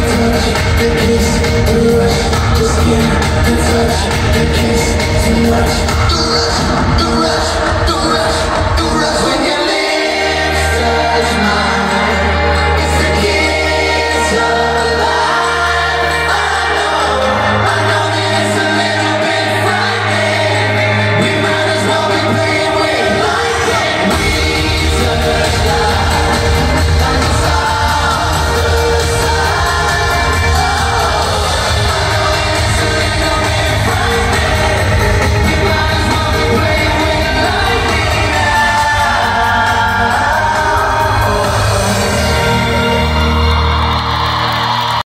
touch, the